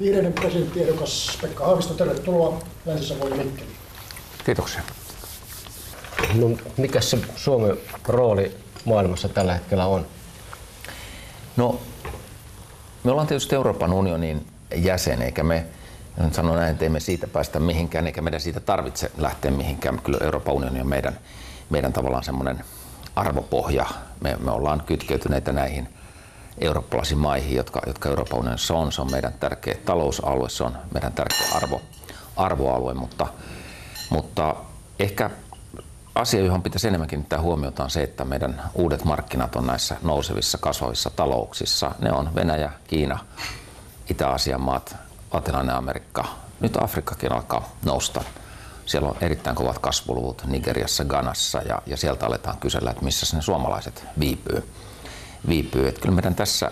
Vihreiden presidenttiehdokas Pekka Haavisto, tervetuloa Länsi-Savoon ja Mikkeliin. Kiitoksia. No, mikä se Suomen rooli maailmassa tällä hetkellä on? No, me ollaan tietysti Euroopan unionin jäsen, eikä me, nyt sanon näin, että emme siitä päästä mihinkään, eikä meidän siitä tarvitse lähteä mihinkään. Kyllä Euroopan unioni on meidän, meidän tavallaan semmoinen arvopohja. Me, me ollaan kytkeytyneitä näihin eurooppalaisiin maihin, jotka, jotka Euroopan unionissa on. Se on meidän tärkeä talousalue, se on meidän tärkeä arvo, arvoalue, mutta, mutta ehkä asia, johon pitäisi enemmänkin kiinnittää huomiota, on se, että meidän uudet markkinat on näissä nousevissa kasvavissa talouksissa. Ne on Venäjä, Kiina, Itä-Aasian maat, Latinalainen Amerikka. Nyt Afrikkakin alkaa nousta. Siellä on erittäin kovat kasvuluvut Nigeriassa, Ganassa ja, ja sieltä aletaan kysellä, että missä ne suomalaiset viipyy. Viipyy. Että kyllä meidän tässä,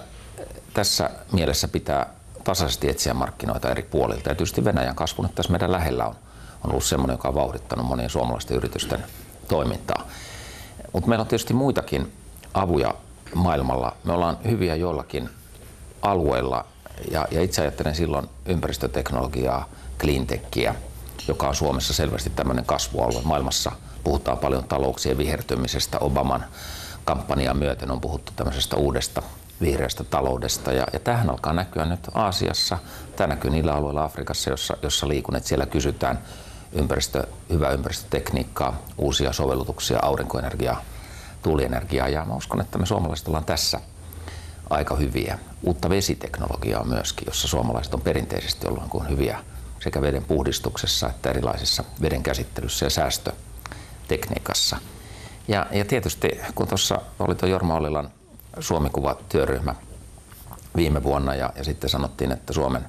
tässä mielessä pitää tasaisesti etsiä markkinoita eri puolilta. Ja tietysti Venäjän kasvu nyt tässä meidän lähellä on, on ollut sellainen, joka on vauhdittanut monien suomalaisten yritysten toimintaa. Mutta meillä on tietysti muitakin avuja maailmalla. Me ollaan hyviä joillakin alueilla ja, ja itse ajattelen silloin ympäristöteknologiaa, cleantechia, joka on Suomessa selvästi tämmöinen kasvualue. Maailmassa puhutaan paljon talouksien vihertymisestä. Obaman kampanjan myöten on puhuttu tämmöisestä uudesta vihreästä taloudesta. Ja, ja tähän alkaa näkyä nyt Aasiassa. Tämä näkyy niillä alueilla Afrikassa, jossa, jossa liikun, että siellä kysytään ympäristö, hyvää ympäristötekniikkaa, uusia sovellutuksia, aurinkoenergiaa, tuulienergiaa. Ja mä uskon, että me suomalaiset ollaan tässä aika hyviä. Uutta vesiteknologiaa myöskin, jossa suomalaiset on perinteisesti ollut niin hyviä sekä veden puhdistuksessa että erilaisissa veden käsittelyssä ja säästötekniikassa. Ja, ja tietysti kun tuossa oli tuo Jorma Ollilan Suomikuva-työryhmä viime vuonna ja, ja sitten sanottiin, että Suomen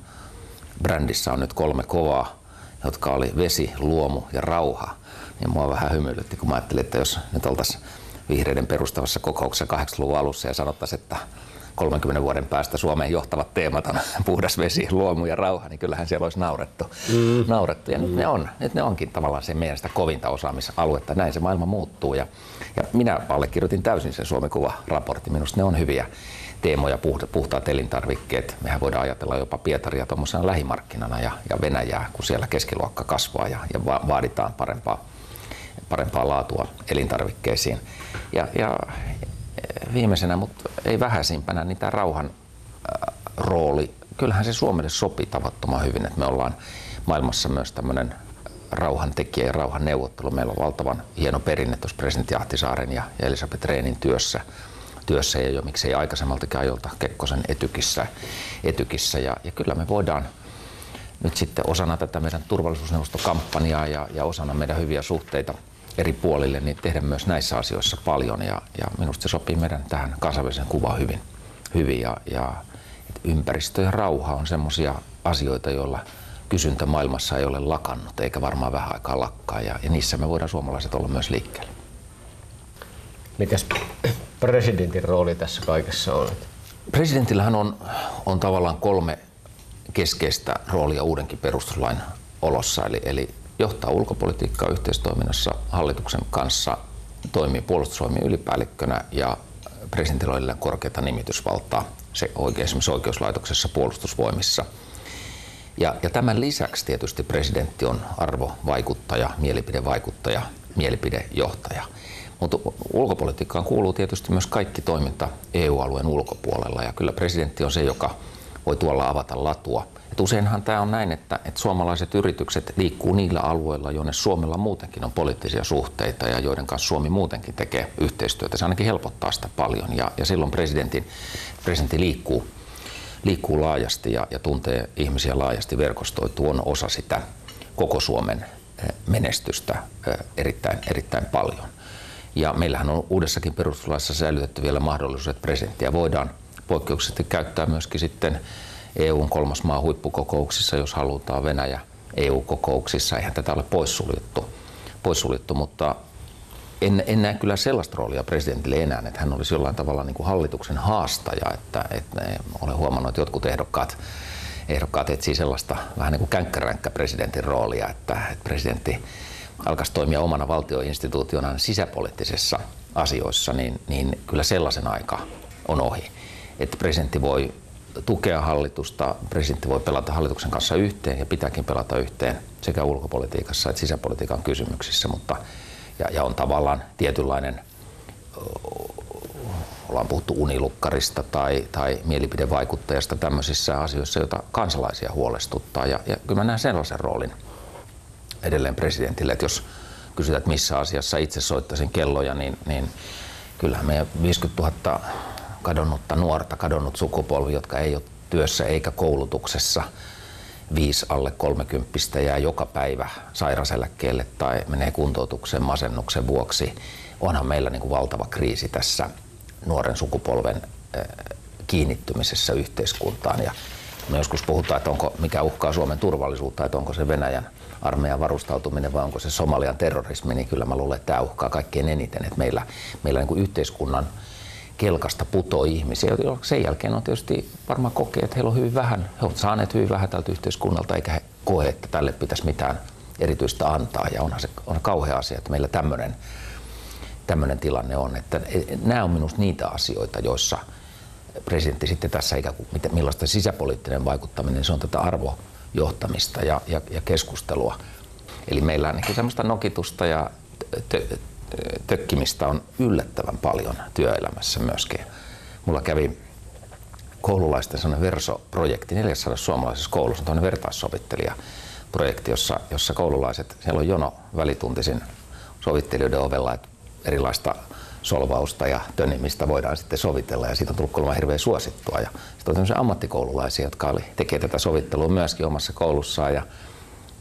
brändissä on nyt kolme kovaa, jotka oli vesi, luomu ja rauha. Ja mua vähän hymyilytti, kun mä ajattelin, että jos nyt oltaisiin vihreiden perustavassa kokouksessa 80-luvun alussa ja sanottaisiin, että 30 vuoden päästä Suomen johtavat teemat on puhdas vesi, luomu ja rauha, niin kyllähän siellä olisi naurettu. Mm. naurettu. Ja mm. nyt ne on. Nyt ne onkin tavallaan se meidän sitä kovinta osaamisaluetta. Näin se maailma muuttuu. Ja, ja minä allekirjoitin täysin sen Suomen kuva-raportti. Minusta ne on hyviä teemoja, puhtaat elintarvikkeet. Mehän voidaan ajatella jopa Pietaria tuommoisena lähimarkkinana ja, ja Venäjää, kun siellä keskiluokka kasvaa ja, ja vaaditaan parempaa, parempaa laatua elintarvikkeisiin. Ja, ja viimeisenä, mutta ei vähäisimpänä, niin tämä rauhan äh, rooli, kyllähän se Suomelle sopii tavattoman hyvin, että me ollaan maailmassa myös tämmöinen rauhantekijä ja rauhan neuvottelu. Meillä on valtavan hieno perinne tuossa presidentti Ahtisaaren ja Elisabeth Rehnin työssä, työssä ja jo miksei aikaisemmaltakin ajolta Kekkosen etykissä. etykissä. Ja, ja kyllä me voidaan nyt sitten osana tätä meidän turvallisuusneuvostokampanjaa ja, ja osana meidän hyviä suhteita eri puolille, niin tehdä myös näissä asioissa paljon. Ja, ja minusta se sopii meidän tähän kansainväliseen kuvaan hyvin. hyvin ja, ja ympäristö ja rauha on sellaisia asioita, joilla kysyntä maailmassa ei ole lakannut, eikä varmaan vähän aikaa lakkaa. Ja, ja niissä me voidaan suomalaiset olla myös liikkeelle. Mikäs presidentin rooli tässä kaikessa on? Presidentillähän on, on tavallaan kolme keskeistä roolia uudenkin perustuslain olossa. Eli, eli johtaa ulkopolitiikkaa yhteistoiminnassa hallituksen kanssa, toimii puolustusvoimien ylipäällikkönä ja presidentillä korkeata nimitysvaltaa se oikein, esimerkiksi oikeuslaitoksessa puolustusvoimissa. Ja, ja tämän lisäksi tietysti presidentti on arvovaikuttaja, mielipidevaikuttaja, mielipidejohtaja. Mutta ulkopolitiikkaan kuuluu tietysti myös kaikki toiminta EU-alueen ulkopuolella ja kyllä presidentti on se, joka voi tuolla avata latua – et useinhan tämä on näin, että, että suomalaiset yritykset liikkuu niillä alueilla, jonne Suomella muutenkin on poliittisia suhteita ja joiden kanssa Suomi muutenkin tekee yhteistyötä. Se ainakin helpottaa sitä paljon ja, ja silloin presidentin, presidentti liikkuu, liikkuu laajasti ja, ja tuntee ihmisiä laajasti verkostoituu, on osa sitä koko Suomen eh, menestystä eh, erittäin, erittäin paljon. Ja meillähän on uudessakin perustuslaissa säilytetty vielä mahdollisuus, että presidenttiä voidaan poikkeuksellisesti käyttää myöskin sitten EUn kolmas maa huippukokouksissa, jos halutaan Venäjä EU-kokouksissa. Eihän tätä ole poissuljettu, poissuljettu mutta en, en näe kyllä sellaista roolia presidentille enää, että hän olisi jollain tavalla niin kuin hallituksen haastaja. Että, että olen huomannut, että jotkut ehdokkaat, ehdokkaat etsii sellaista vähän niin kuin känkkäränkkä presidentin roolia, että, että presidentti alkaisi toimia omana valtioinstituutionaan sisäpoliittisissa asioissa, niin, niin kyllä sellaisen aika on ohi. Että presidentti voi tukea hallitusta. Presidentti voi pelata hallituksen kanssa yhteen ja pitääkin pelata yhteen sekä ulkopolitiikassa että sisäpolitiikan kysymyksissä, mutta ja, ja on tavallaan tietynlainen ollaan puhuttu unilukkarista tai, tai mielipidevaikuttajasta tämmöisissä asioissa, joita kansalaisia huolestuttaa. Ja, ja kyllä mä näen sellaisen roolin edelleen presidentille, että jos kysytään, että missä asiassa itse soittaisin kelloja, niin, niin kyllähän meidän 50 000 kadonnutta nuorta, kadonnut sukupolvi, jotka ei ole työssä eikä koulutuksessa, viisi alle kolmekymppistä jää joka päivä sairaseläkkeelle tai menee kuntoutuksen masennuksen vuoksi. Onhan meillä niin kuin valtava kriisi tässä nuoren sukupolven kiinnittymisessä yhteiskuntaan. Ja me joskus puhutaan, että onko, mikä uhkaa Suomen turvallisuutta, että onko se Venäjän armeijan varustautuminen vai onko se Somalian terrorismi, niin kyllä mä luulen, että tämä uhkaa kaikkein eniten. Että meillä, meillä niin kuin yhteiskunnan kelkasta putoo ihmisiä, sen jälkeen on tietysti varmaan kokee, että heillä on hyvin vähän, he ovat saaneet hyvin vähän tältä yhteiskunnalta, eikä he koe, että tälle pitäisi mitään erityistä antaa. Ja onhan se on kauhea asia, että meillä tämmöinen tämmöinen tilanne on. Että nämä on minusta niitä asioita, joissa presidentti sitten tässä ikään kuin, millaista sisäpoliittinen vaikuttaminen, se on tätä arvojohtamista ja, ja, ja keskustelua. Eli meillä niin semmoista nokitusta ja tökkimistä on yllättävän paljon työelämässä myöskin. Mulla kävi koululaisten sellainen Verso-projekti 400 suomalaisessa koulussa, tämmöinen vertaissovittelija-projekti, jossa, jossa koululaiset, siellä on jono välituntisin sovittelijoiden ovella, että erilaista solvausta ja tönimistä voidaan sitten sovitella ja siitä on tullut kolma hirveän suosittua. Ja sitten on tämmöisiä ammattikoululaisia, jotka oli, tekee tätä sovittelua myöskin omassa koulussaan ja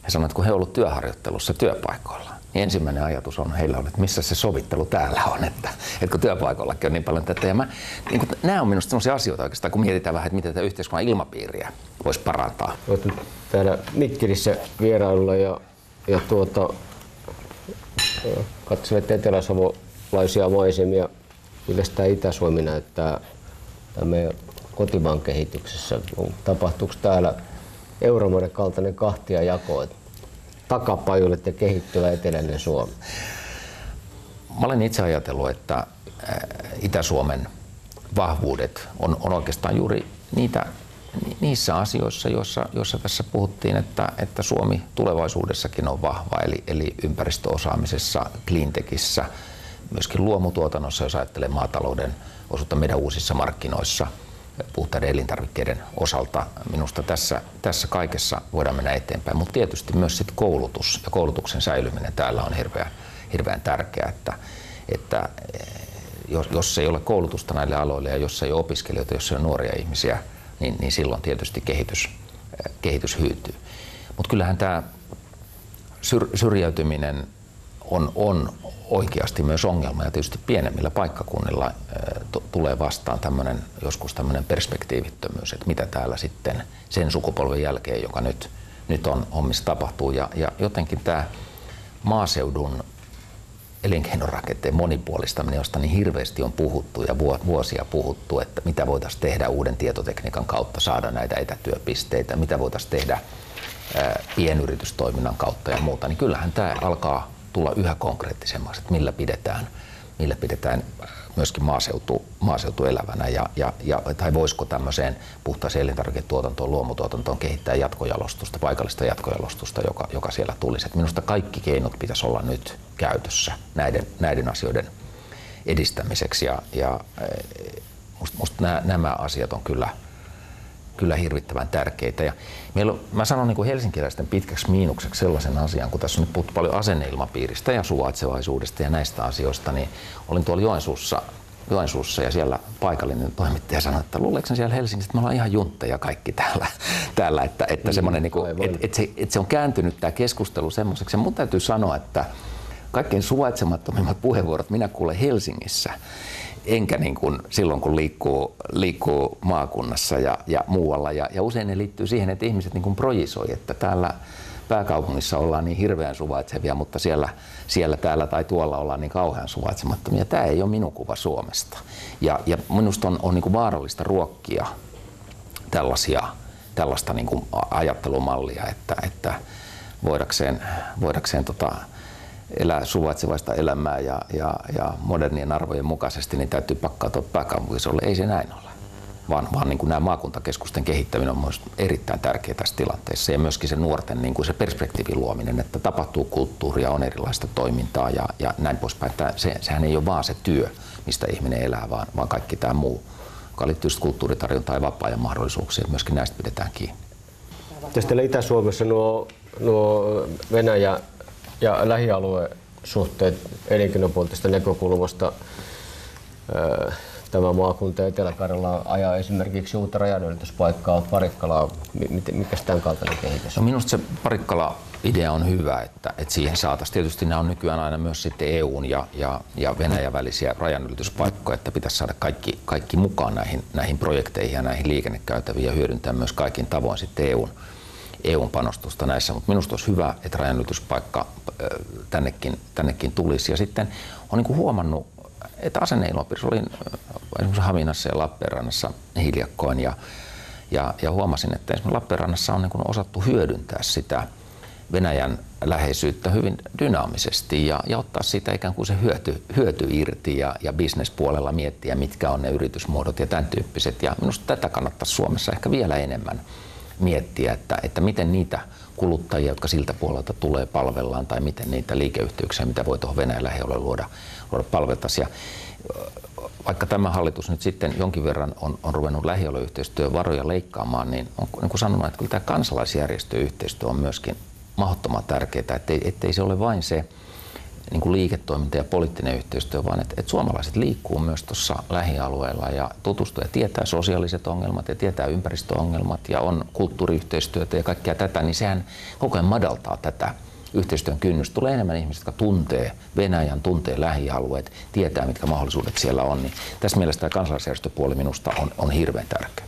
he sanoivat, että kun he ovat työharjoittelussa työpaikoilla, ensimmäinen ajatus on heillä on, että missä se sovittelu täällä on, että, että kun työpaikoillakin on niin paljon tätä. Ja mä, niin kun, nämä on minusta sellaisia asioita oikeastaan, kun mietitään vähän, että miten tätä yhteiskunnan ilmapiiriä voisi parantaa. Olet täällä Mikkelissä vierailulla ja, ja tuota, katselet eteläsavolaisia maisemia. Kyllä Itä-Suomi näyttää meidän kotimaan kehityksessä. Tapahtuuko täällä euromaiden kaltainen kahtia jako, takapajulle ja kehittyvä eteläinen Suomi? Mä olen itse ajatellut, että Itä-Suomen vahvuudet on, on oikeastaan juuri niitä niissä asioissa, joissa, joissa tässä puhuttiin, että, että Suomi tulevaisuudessakin on vahva, eli, eli ympäristöosaamisessa, cleantechissä, myöskin luomutuotannossa, jos ajattelee maatalouden osuutta meidän uusissa markkinoissa, puhtaiden elintarvikkeiden osalta. Minusta tässä, tässä kaikessa voidaan mennä eteenpäin, mutta tietysti myös sit koulutus ja koulutuksen säilyminen täällä on hirveän, hirveän tärkeää, että, että eh, jos, jos ei ole koulutusta näille aloille ja jos ei ole opiskelijoita, jos ei ole nuoria ihmisiä, niin, niin silloin tietysti kehitys, kehitys hyytyy. Mutta kyllähän tämä syr, syrjäytyminen on, on oikeasti myös ongelma ja tietysti pienemmillä paikkakunnilla tulee vastaan tämmönen, joskus tämmöinen perspektiivittömyys, että mitä täällä sitten sen sukupolven jälkeen, joka nyt, nyt on, missä tapahtuu. Ja, ja jotenkin tämä maaseudun elinkeinorakenteen monipuolistaminen, josta niin hirveästi on puhuttu ja vuosia puhuttu, että mitä voitaisiin tehdä uuden tietotekniikan kautta, saada näitä etätyöpisteitä, mitä voitaisiin tehdä pienyritystoiminnan kautta ja muuta, niin kyllähän tämä alkaa tulla yhä konkreettisemmaksi, että millä pidetään, millä pidetään myöskin maaseutu, maaseutu elävänä ja, ja, ja, tai voisiko tämmöiseen puhtaaseen elintarviketuotantoon, luomutuotantoon kehittää jatkojalostusta, paikallista jatkojalostusta, joka, joka siellä tulisi. Et minusta kaikki keinot pitäisi olla nyt käytössä näiden, näiden asioiden edistämiseksi ja, ja eh, musta, musta nämä, nämä asiat on kyllä, kyllä hirvittävän tärkeitä. Ja meillä on, mä sanon niin kuin helsinkiläisten pitkäksi miinukseksi sellaisen asian, kun tässä on nyt puhuttu paljon asenneilmapiiristä ja suvaitsevaisuudesta ja näistä asioista, niin olin tuolla Joensuussa, Joensuussa ja siellä paikallinen toimittaja sanoi, että luuleeko siellä Helsingissä, että me ollaan ihan juntteja kaikki täällä, täällä että, että, mm, niin kuin, että, että, se, että se on kääntynyt tämä keskustelu semmoiseksi. Ja mun täytyy sanoa, että kaikkein suvaitsemattomimmat puheenvuorot minä kuulen Helsingissä enkä niin kuin silloin, kun liikkuu, liikkuu maakunnassa ja, ja muualla. Ja, ja usein ne liittyy siihen, että ihmiset niin kuin projisoi, että täällä pääkaupungissa ollaan niin hirveän suvaitsevia, mutta siellä, siellä täällä tai tuolla ollaan niin kauhean suvaitsemattomia. Tämä ei ole minun kuva Suomesta. Ja, ja minusta on, on niin kuin vaarallista ruokkia tällaisia, tällaista niin kuin ajattelumallia, että, että voidakseen, voidakseen tota, elää suvaitsevaista elämää ja, ja, ja modernien arvojen mukaisesti, niin täytyy pakkautua pääkaupunkiseudulle. Ei se näin ole. vaan, vaan niin kuin nämä maakuntakeskusten kehittäminen on myös erittäin tärkeää tässä tilanteessa ja myöskin se nuorten niin kuin se perspektiivin luominen, että tapahtuu kulttuuria, on erilaista toimintaa ja, ja näin poispäin. Että se, sehän ei ole vaan se työ, mistä ihminen elää, vaan, vaan kaikki tämä muu, joka liittyy kulttuuritarjontaan ja vapaa-ajan mahdollisuuksiin, myöskin näistä pidetään kiinni. Tästä Itä-Suomessa nuo, nuo Venäjä ja lähialueen suhteet elinkeinopoliittisesta näkökulmasta tämä maakunta Etelä-Karjala ajaa esimerkiksi uutta rajanylityspaikkaa Parikkalaa. Mikä tämän kaltainen kehitys? No minusta se Parikkala idea on hyvä, että, että siihen saataisiin. Tietysti nämä on nykyään aina myös sitten EUn ja, ja, ja Venäjän välisiä rajanylityspaikkoja, että pitäisi saada kaikki, kaikki mukaan näihin, näihin projekteihin ja näihin liikennekäytäviin ja hyödyntää myös kaikin tavoin sitten EUn, EUn panostusta näissä. Mutta minusta olisi hyvä, että rajanylityspaikka tännekin, tännekin tulisi. Ja sitten on niin huomannut että asenneilmapiirissä olin esimerkiksi Haminassa ja Lappeenrannassa hiljakkoin ja, ja, ja huomasin, että esimerkiksi Lappeenrannassa on niin kuin osattu hyödyntää sitä Venäjän läheisyyttä hyvin dynaamisesti ja, ja ottaa siitä ikään kuin se hyöty, hyöty irti ja, ja bisnespuolella miettiä, mitkä on ne yritysmuodot ja tämän tyyppiset. Ja minusta tätä kannattaisi Suomessa ehkä vielä enemmän miettiä, että, että miten niitä kuluttajia, jotka siltä puolelta tulee, palvellaan tai miten niitä liikeyhteyksiä, mitä voi tuohon Venäjän lähialueelle luoda, luoda palveltaisiin. Vaikka tämä hallitus nyt sitten jonkin verran on, on ruvennut lähialueyhteistyön varoja leikkaamaan, niin on niin kuin sanonut, että kyllä tämä kansalaisjärjestöyhteistyö on myöskin mahdottoman tärkeää, ettei, ettei se ole vain se, niin kuin liiketoiminta ja poliittinen yhteistyö, vaan että, että suomalaiset liikkuu myös tuossa lähialueella ja tutustuu ja tietää sosiaaliset ongelmat ja tietää ympäristöongelmat ja on kulttuuriyhteistyötä ja kaikkea tätä, niin sehän koko ajan madaltaa tätä yhteistyön kynnys. Tulee enemmän ihmisiä, jotka tuntee Venäjän, tuntee lähialueet, tietää mitkä mahdollisuudet siellä on. Niin tässä mielessä tämä kansalaisjärjestöpuoli minusta on, on hirveän tärkeä.